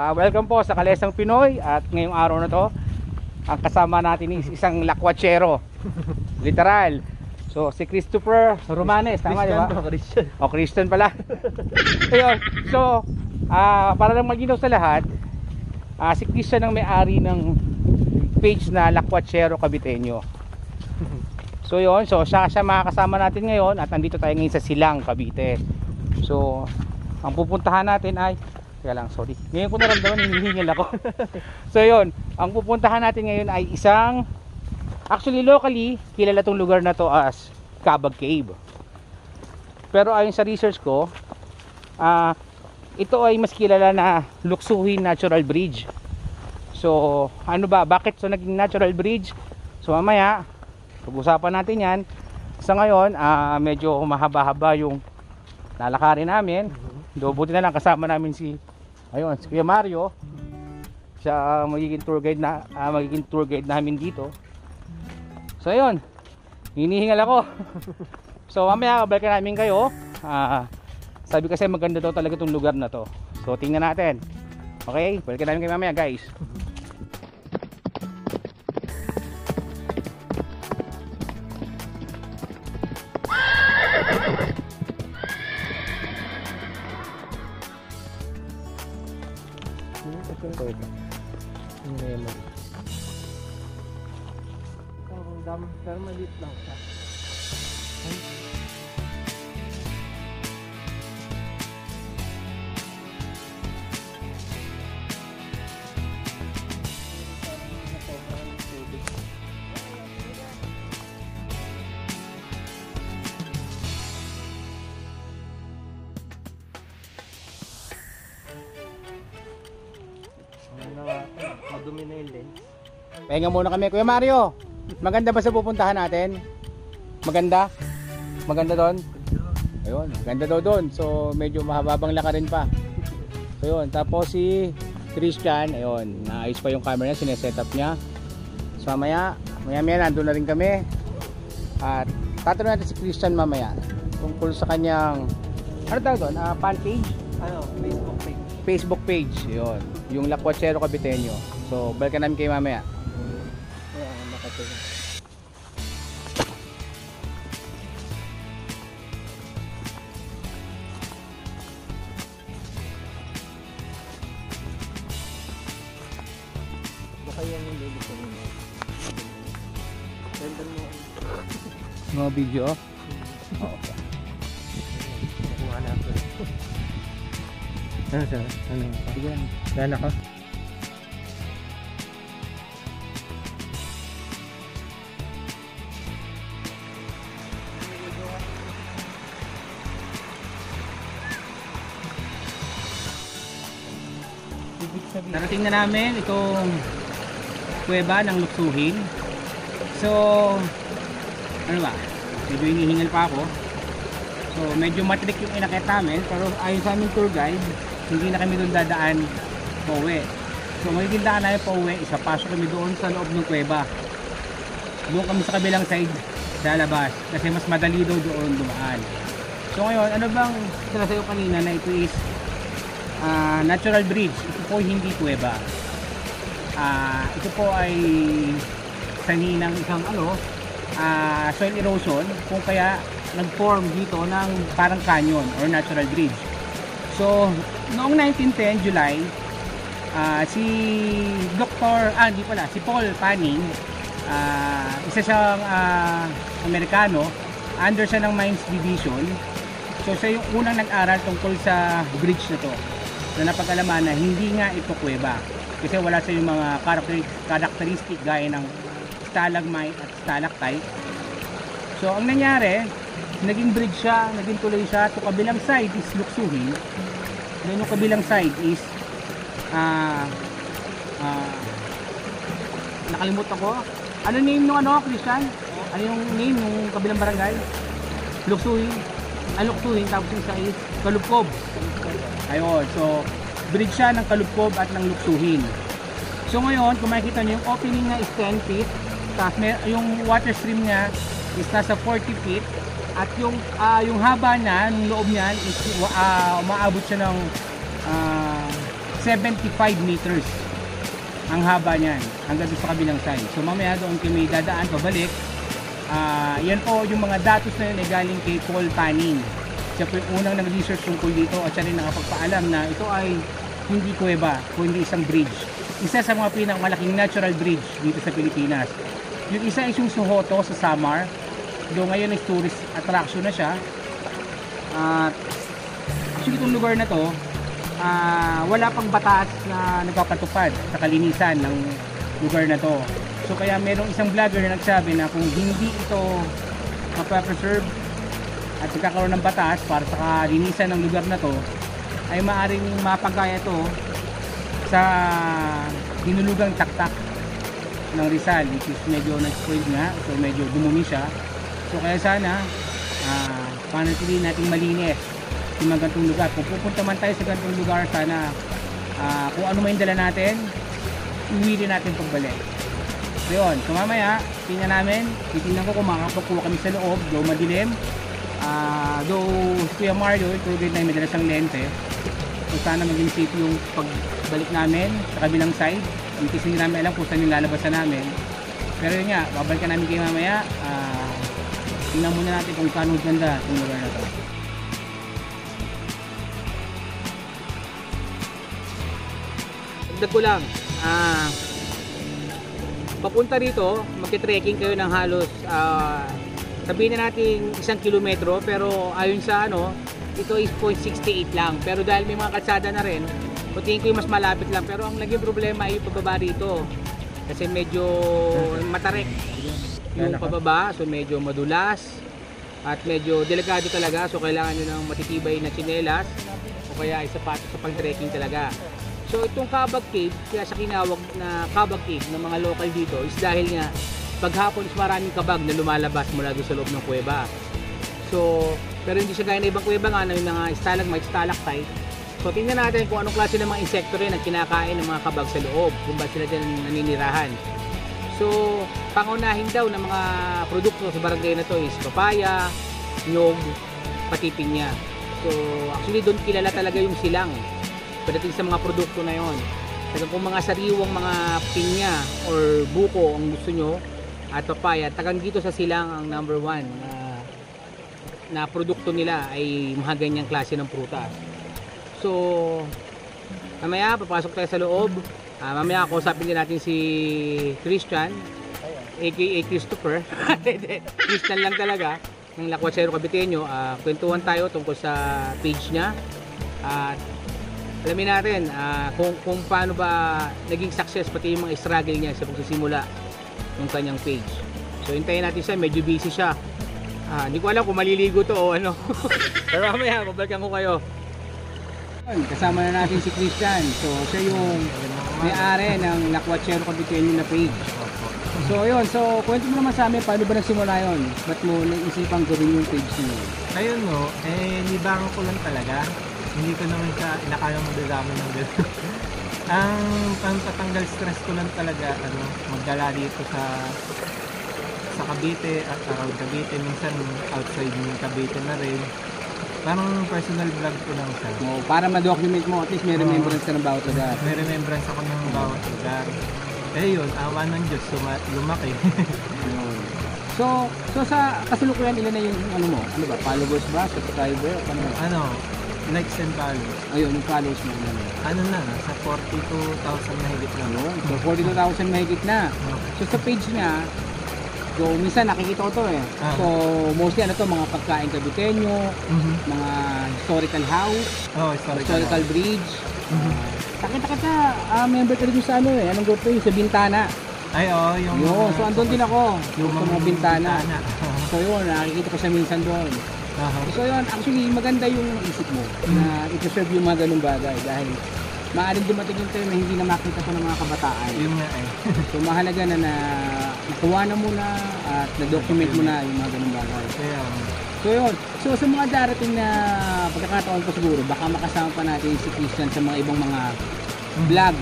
Ah, welcome po sa Kalesang Pinoy at ngayong araw na to ang kasama natin is isang lakwatsero literal so si Christopher Romanes tama di ba? Christian. o Christian pala Ayun. so ah, para lang maginaw sa lahat ah, si Christian ang may-ari ng page na lakwatsero Caviteño so yun so siya siya makakasama natin ngayon at nandito tayo ngayon sa Silang Cavite so ang pupuntahan natin ay kaya lang, sorry. Ngayon ko naramdaman, hinihingal ako. so yun, ang pupuntahan natin ngayon ay isang, actually locally, kilala tong lugar na to as Cabag Cave. Pero ayon sa research ko, ah ito ay mas kilala na Luksuhin Natural Bridge. So, ano ba, bakit so naging natural bridge? So mamaya, pag-usapan natin yan. Sa ngayon, ah medyo mahaba-haba yung lalakarin namin. Do, buti na lang kasama namin si ayun, si Kuya Mario. Siya magiging tour guide na ah, magiging tour guide namin dito. So ayun. Hinihingal ako. so mamaya balikan namin kayo. Ah, sabi kasi maganda daw talaga tong lugar na to. So tingnan natin. Okay, balikan namin kayo mamaya guys. Pahinga muna kami. Kuya Mario, maganda ba sa pupuntahan natin? Maganda? Maganda doon? Ayun, maganda daw doon. So, medyo mahababang lakarin pa. So, yun. Tapos si Christian, ayun, naayos pa yung camera niya, sineset up niya. So, mamaya, maya maya nandun na rin kami. At tatanungin natin si Christian mamaya tungkol sa kanyang, ano tawag doon? Ah, fan page? Ano, Facebook page. Facebook page. Yun. Yung Lakwachero Caviteño. So, balikan namin kayo mamaya. Baka yan yung lulu ko rin. Ganda mo. Mga video. Oo. Nakuha na ako. Ano siya? Ano? Sige. Gana ka? Ibig Narating na namin itong kuweba ng Luksuhin. So, ano ba? Medyo hinihingal pa ako. So, medyo matrik yung inakit namin. Pero ayon sa aming tour guide, hindi na kami doon dadaan pa uwi. So, magiging daan namin pa uwi. Isapasok kami doon sa loob ng kuweba. Doon kami sa kabilang side lalabas. Kasi mas madali daw doon dumaan. So, ngayon, ano bang sila sa'yo kanina na ito is ah, natural bridge. Ito po hindi kuweba. Ah, ito po ay sanhi ng isang ano, ah, soil erosion kung kaya nag-form dito ng parang canyon or natural bridge. So, noong 1910 July, ah, si Dr. ah, hindi pala, si Paul Panning, ah, isa siyang ah, Amerikano, under siya ng Mines Division. So, siya yung unang nag-aral tungkol sa bridge na to na napag-alaman na hindi nga ito kuweba. Kasi wala sa yung mga character- characteristic gaya ng stalagmite at stalactite. So ang nangyari naging bridge siya, naging tuloy siya. To kabilang side is luksuhin. Then yung kabilang side is ah ah nakalimutan ko. Ano name nung ano Christian? ano yung name nung kabilang barangay? luksuhin. Ah luksuhin. Tapos yung isa is kalupkob Ayun, so bridge siya ng Kalubkob at ng Luksuhin. So ngayon, kung makikita nyo, yung opening niya is 10 feet. Tapos yung water stream niya is nasa 40 feet. At yung, ah, yung haba niya, yung loob niyan, is uh, umaabot siya ng ah, 75 meters ang haba niyan hanggang sa kabilang side. So mamaya doon kami dadaan pabalik. Ah, yan po yung mga datos na yun ay galing kay Paul Panning. Siya po yung unang nag-research tungkol dito at siya rin nakapagpaalam na ito ay hindi kuweba, kundi isang bridge. Isa sa mga pinakamalaking natural bridge dito sa Pilipinas. Yung isa ay yung Suhoto sa Samar. Doon ngayon ay tourist attraction na siya. At actually itong lugar na to, ah, wala pang batas na nagpapatupad sa kalinisan ng lugar na to. So kaya merong isang vlogger na nagsabi na kung hindi ito mapapreserve at magkakaroon ng batas para sa kalinisan ng lugar na to, ay maaring mapagaya to sa dinulugang taktak ng Rizal which is medyo nag-spoiled nga so medyo dumumi siya. So kaya sana uh, panatili nating malinis yung mga ganitong lugar. Kung pupunta man tayo sa ganitong lugar sana ah, kung ano man dala natin uwi rin natin pagbalik. So yun. So mamaya tingnan namin. Titingnan ko kung makakapagkuha kami sa loob though madilim ah though Kuya Mario yung tour guide na may dala siyang lente. So sana maging safe yung pagbalik namin sa kabilang side. In case hindi namin alam kung saan yung lalabasan namin. Pero yun nga babalikan namin kayo mamaya. Ah tingnan muna natin kung paano ganda itong lugar na to. Dagdag ko lang, ah, papunta rito, magte-trekking kayo ng halos, ah, sabihin na natin isang kilometro, pero ayon sa ano, ito is 0.68 lang. Pero dahil may mga kalsada na rin, so tingin ko yung mas malapit lang. Pero ang naging problema ay yung pababa rito. Kasi medyo matarek yung pababa, so medyo madulas at medyo delikado talaga. So kailangan nyo ng matitibay na tsinelas o kaya ay sapatos sa pag-trekking talaga. So itong Kabag Cave, kaya sa kinawag na Kabag Cave ng mga local dito is dahil nga paghapon is maraming kabag na lumalabas mula doon sa loob ng kuweba. So, pero hindi siya gaya ng ibang kuweba nga na yung mga stalagmite, stalactite. So tingnan natin kung anong klase ng mga insekto rin ang kinakain ng mga kabag sa loob, kung ba sila dyan naninirahan. So, pangunahin daw ng mga produkto sa barangay na to is papaya, nyog, pati pinya. So, actually doon kilala talaga yung silang pagdating sa mga produkto na yon. Tagang kung mga sariwang mga pinya or buko ang gusto nyo at papaya, tagang dito sa silang ang number one na, na produkto nila ay mga ganyang klase ng prutas. So, mamaya papasok tayo sa loob. Ah, mamaya kausapin din natin si Christian aka Christopher. Christian lang talaga ng Lakwachero Caviteño. Ah, kwentuhan tayo tungkol sa page niya. At alamin natin ah, kung, kung paano ba naging success pati yung mga struggle niya sa pagsisimula ng kanyang page. So hintayin natin siya, medyo busy siya. Ah, hindi ko alam kung maliligo to o ano. Pero mamaya, babalikan ko kayo. Kasama na natin si Christian. So siya yung may-ari ng Lakwachero Caviteño na page. So yun, so kwento mo naman sa amin paano ba nagsimula yun? Ba't mo naisipang gawin yung page niyo? Ayun no, eh libangan ko lang talaga. Hindi ko naman siya inakala magdadami ng gano'n. Ang pampatanggal stress ko lang talaga, ano, magdala dito sa sa Cavite at around Cavite. Minsan outside ng Cavite na rin. Parang personal vlog ko lang siya. No, para ma-document mo, at least may remembrance ka ng bawat lugar. May remembrance ako ng bawat lugar. Eh yun, awa ng Diyos, suma- lumaki. So, so sa kasalukuyan ilan na yung ano mo? Ano ba? Followers ba? Subscriber? Ano ano, likes and follows. Ayun, yung followers mo. Ano? Ano na, nasa 42,000 na higit lang. Ayun. So, 42,000 mahigit na. So, sa page niya, so, minsan nakikita ko to eh. Ah. So, mostly ano to, mga pagkain kabitenyo, Mhm. mga historical house, Oh, historical. historical bridge. Mhm. Nakita ka sa ah, member ka rin sa ano eh, anong group yun? Sa Bintana. Ay, oo, yung... Yun, so andun din ako. Yung sa mga Bintana. bintana. So yun, nakikita ko siya minsan doon. Aha. So yun, actually maganda yung isip mo na i-preserve yung mga ganung bagay dahil maaaring dumating yung time na hindi na makita pa ng mga kabataan. Yung nga eh. So mahalaga na na nakuha na muna at na-document mo na yung mga ganung bagay. Kaya, So yun, so sa mga darating na pagkakataon ko siguro, baka makasama pa natin si Christian sa mga ibang mga vlog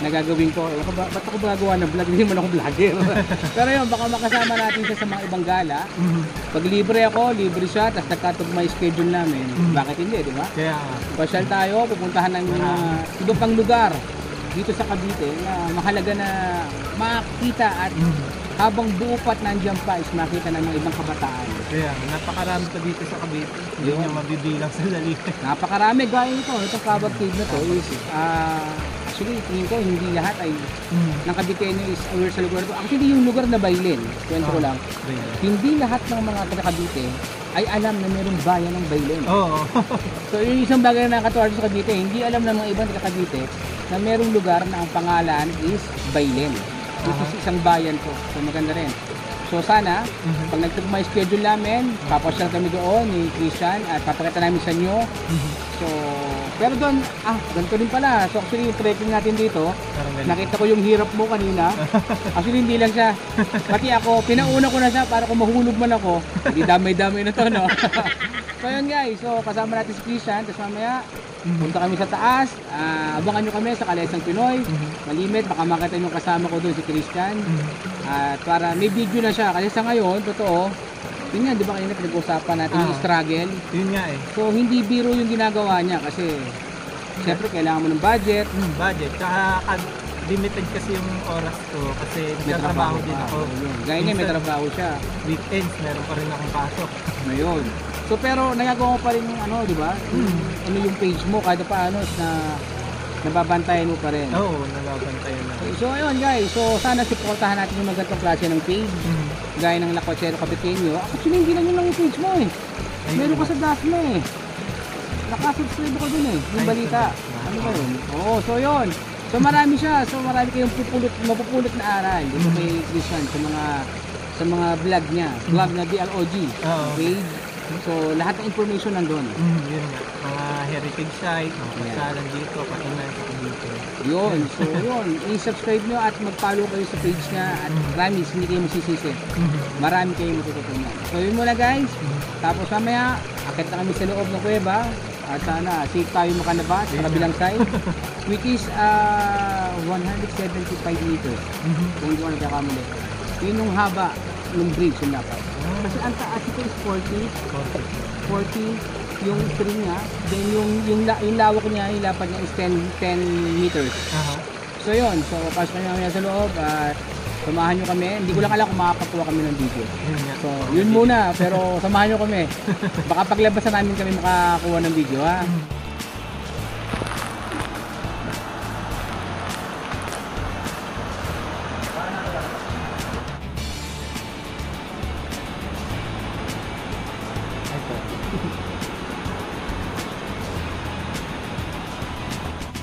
na gagawin ko. Ewan ko ba, ba't ako gagawa ng vlog? Hindi man ako vlogger. Pero yun, baka makasama natin siya sa mga ibang gala. Mhm. Pag libre ako, libre siya, tapos nagkatugma yung schedule namin. Mm. Bakit hindi, di ba? Kaya. Pasyal tayo, pupuntahan ng mga ibang pang lugar dito sa Cavite na mahalaga na makita at Mhm. habang buo pa't nandiyan pa is makita ng mga ibang kabataan. Kaya napakarami pa dito sa Cavite. Hindi Yun. niya mabibilang sa dali. Napakarami gaya nito, itong Cabot Cave na to is ah, actually tingin ko hindi lahat ay Mhm. ng Caviteño is aware sa lugar to. Actually yung lugar na Bailin, kwento ko Ah. lang, Kaya. hindi lahat ng mga taga Cavite ay alam na mayroong bayan ng Bailin. Oo. So yung isang bagay na nakakatawa dito sa Cavite, hindi alam ng mga ibang taga Cavite na merong lugar na ang pangalan is Bailin. Ito Aha. is isang bayan to. So maganda rin. So sana, Mhm. pag nagtugma yung schedule namin, papasyal kami doon ni Christian at papakita namin sa inyo. Mhm. So, pero doon, ah, ganito rin pala. So actually yung trekking natin dito, nakita ko yung hirap mo kanina. Actually hindi lang siya. Pati ako, pinauna ko na siya para kung mahulog man ako, hindi damay-damay na to, no? so yun guys, so kasama natin si Christian, tapos mamaya, punta kami sa taas, ah, abangan nyo kami sa Kalaisang Pinoy, Mhm. malimit, baka makita yung kasama ko doon si Christian, Mhm. at para may video na siya, kasi sa ngayon, totoo, yun nga, di ba kanina pinag-usapan natin yung Ah. struggle, Yun nga eh. so hindi biro yung ginagawa niya kasi Siyempre, kailangan mo ng budget. Hmm, budget. Tsaka limited kasi yung oras ko kasi May nagtatrabaho trabaho din pa. ako. Ayun. Gaya niya, may Minsan, trabaho siya. Weekends, meron pa rin akong pasok. Ngayon. So, pero nagagawa mo pa rin yung ano, di ba? Hmm. ano yung page mo, kahit paano, na nababantayan mo pa rin. Oo, oh, nagabantayan na. So, ayun guys. So, sana supportahan natin yung magandang klase ng page. Mhm. Gaya ng Lakwachero Capiteño. Actually, hindi lang yun lang yung page mo eh. Ayun. Meron ka sa Daphne eh. Nakasubscribe ako dun eh. Yung balita. Ano ba yun? Oo, so yun. So marami siya. So marami kayong pupulot, mapupulot na aral. Dito kay Christian sa mga sa mga vlog niya. Vlog na BLOG. Oo. Page. So lahat ng information nandun. Mhm, yun nga. Mga heritage site, mga Yeah. kasalan dito, katunan ko dito. Yun. So yun. I-subscribe nyo at mag-follow kayo sa page niya. At Mhm. promise, hindi kayo masisisi. Mhm. Marami kayong matututunan. So yun muna guys. Mhm. Tapos mamaya, akit na kami sa loob ng kuweba. At sana, safe tayo makalabas sa kabilang side. which is uh, 175 meters. Mhm. Kung hindi ko nagkakamali. Yun yung haba ng bridge yung dapat. Ah, Kasi ang taas ito is 40. okay. 40 yung string niya. Then yung, yung, la- yung lawak niya, yung lapad niya is 10, 10 meters. Aha. So yun, so pasok kami mamaya sa loob at samahan nyo kami. Hindi ko lang alam kung makakakuha kami ng video. Yun nga. So, yun muna, pero samahan nyo kami. Baka paglabasan namin kami makakuha ng video, ha?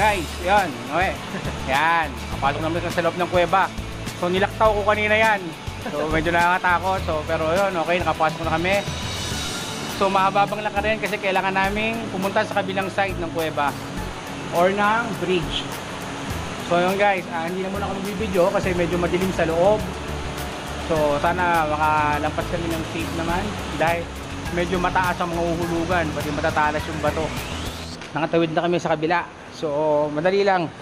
Guys, yan, okay. Yan, kapasok naman sa loob ng kuweba. So, nilaktaw ko kanina yan. So, medyo nakakatakot. So, pero yun, okay, nakapasok na kami. So, mahababang lang ka rin kasi kailangan namin pumunta sa kabilang side ng kuweba or ng bridge. So, yun guys, ah, hindi na muna kami bibidyo kasi medyo madilim sa loob. So, sana makalampas kami ng safe naman dahil medyo mataas ang mga uhulugan, pati matatalas yung bato. Nakatawid na kami sa kabila. So, madali lang.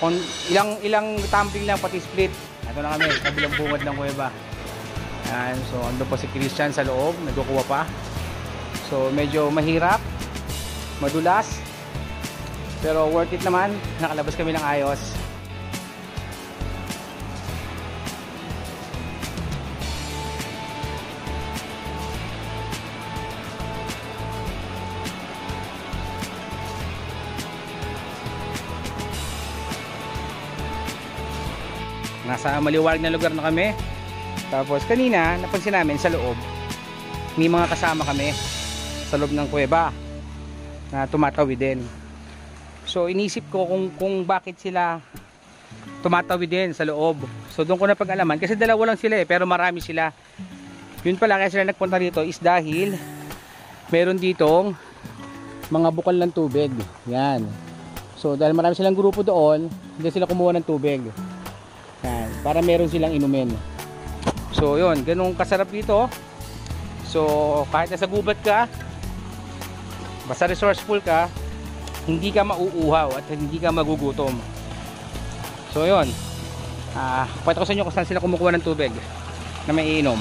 Kung ilang ilang tumbling lang pati split. Ito na kami, kabilang bungad ng kuweba. Yan, so ando pa si Christian sa loob, nagkukuha pa. So, medyo mahirap, madulas. Pero worth it naman, nakalabas kami ng ayos. Nasa maliwanag na lugar na kami. Tapos kanina, napansin namin sa loob, may mga kasama kami sa loob ng kuweba na tumatawid din. So inisip ko kung, kung bakit sila tumatawid din sa loob. So doon ko na pag-alaman kasi dalawa lang sila eh pero marami sila. Yun pala kaya sila nagpunta dito is dahil meron ditong mga bukal ng tubig. Yan. So dahil marami silang grupo doon, hindi sila kumuha ng tubig. Yan, para meron silang inumin. So yun, ganun kasarap dito. So kahit nasa gubat ka, basta resourceful ka, hindi ka mauuhaw at hindi ka magugutom. So yun. Ah, pakita ko sa inyo kung saan sila kumukuha ng tubig na may iinom.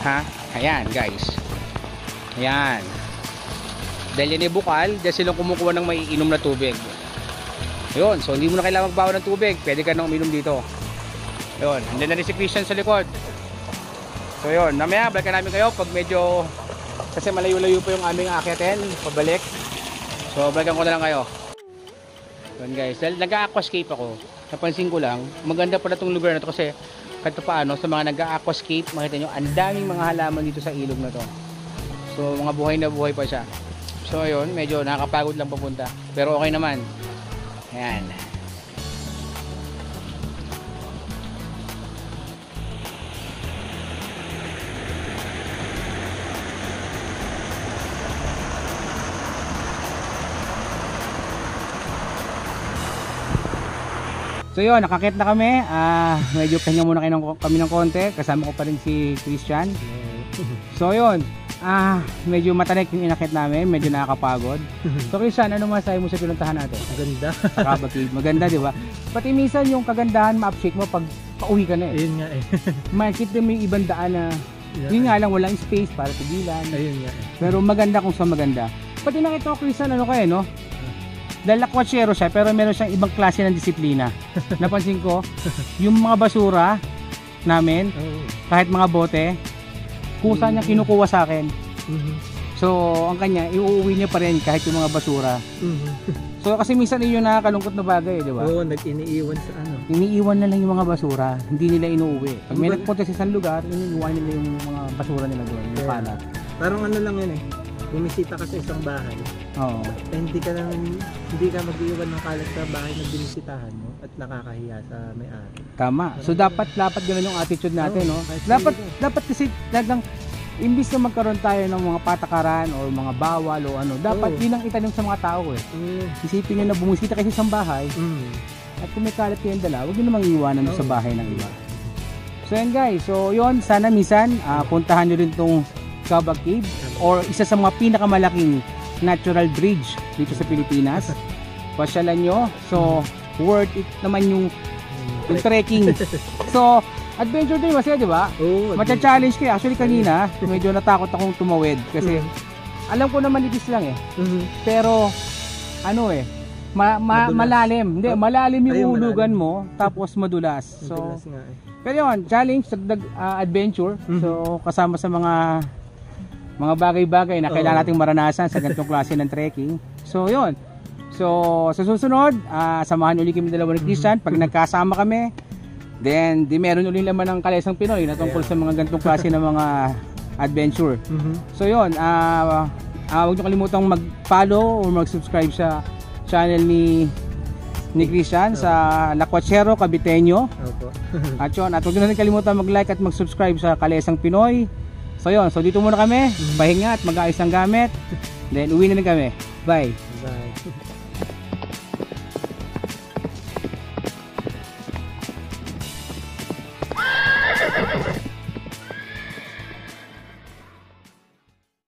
Ha? Ayan, guys. Ayan. Dahil yan ay bukal, dahil silang kumukuha ng maiinom na tubig. Yun, so hindi mo na kailangan magbawa ng tubig. Pwede ka nang uminom dito. Yun, andyan na rin si Christian sa likod. So yun, namaya, balikan namin kayo pag medyo kasi malayo-layo pa yung aming akyatin, pabalik. So balikan ko na lang kayo. Yun guys, nag-aquascape ako, napansin ko lang, maganda pala itong lugar na to kasi kahit paano sa mga nag-aquascape, makita nyo, ang daming mga halaman dito sa ilog na to. So mga buhay na buhay pa siya. So yun, medyo nakakapagod lang papunta. Pero okay naman. Ayan. So yun, nakakit na kami. Ah, medyo pahinga muna kayo ng, kami ng konti. Kasama ko pa rin si Christian. So yun, ah, medyo matarik yung inakit namin. Medyo nakakapagod. So Christian, ano masahe mo sa pinuntahan natin? Maganda. Sakaba Cave. Maganda, di ba? Pati minsan yung kagandahan, ma-appreciate mo pag pauwi ka na eh. Ayun nga eh. Makikita mo yung ibang daan na yun nga lang, walang space para tigilan. Ayun nga eh. Pero maganda kung sa maganda. Pati nakita ko, Christian, ano kaya, no? Dahil lakwatsero siya, pero meron siyang ibang klase ng disiplina. Napansin ko, yung mga basura namin, kahit mga bote, kusa niya kinukuha sa akin. Mhm. So, ang kanya, iuuwi niya pa rin kahit yung mga basura. Mhm. So, kasi minsan yun yung nakakalungkot na bagay, di ba? Oo, nag-iniiwan sa ano. Iniiwan na lang yung mga basura, hindi nila inuuwi. Pag may Kumbaga- nagpunta sa isang lugar, iniiwan nila yung mga basura nila doon, yung Yeah. kalat. Parang ano lang yun eh. Bumisita ka sa isang bahay. Oo. Eh, hindi ka lang, hindi ka mag-iwan ng kalat sa bahay na binisitahan mo at nakakahiya sa may-ari. Tama. So dapat dapat ganoon yung attitude natin, Oo, no? kahit Dapat sino. dapat kasi talagang imbis na magkaroon tayo ng mga patakaran o mga bawal o ano, dapat Oo. yun ang itanim sa mga tao eh. Mm. Isipin nyo na bumisita kayo sa isang bahay Mm. at kung may kalat kayong dala, huwag nyo namang iwanan doon sa Oo. bahay ng iba. So yan guys, so yun, sana minsan ah, puntahan nyo rin tong Cabag Cave or isa sa mga pinakamalaking natural bridge dito sa Pilipinas. Pasyalan nyo. So, worth it naman yung, yung trekking. So, adventure din masaya, di ba? Oo. Matcha-challenge kayo. Actually kanina, medyo natakot akong tumawid kasi alam ko naman itis lang eh. Mhm. Pero ano eh, ma- ma- Madulas. malalim. Hindi, Oh. malalim yung Ayun, hulugan malalim. mo tapos madulas. So, Madulas nga eh. pero yun, challenge, dagdag ah, adventure. Mhm. So, kasama sa mga mga bagay-bagay na kailangan nating maranasan sa ganitong klase ng trekking. So, yun. So, sa susunod, ah, samahan uli kami dalawa ni Christian. Pag nagkasama kami, then di meron uli naman ng Kalesang Pinoy na tungkol Yeah. sa mga ganitong klase ng mga adventure. Mhm. So, yun. ah ah, huwag niyo kalimutang mag-follow or mag-subscribe sa channel ni ni Christian sa Lakwachero Caviteño. Opo. At yun, at huwag nyo na kalimutan mag-like at mag-subscribe sa Kalesang Pinoy. So yun, so dito muna kami, pahinga at mag-ayos ng gamit. Then uwi na rin kami. Bye.